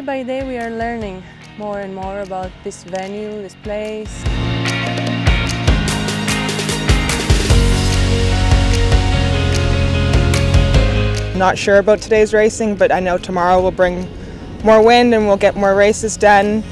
day by day we are learning more and more about this venue, this place. Not sure about today's racing, but I know tomorrow will bring more wind and we'll get more races done.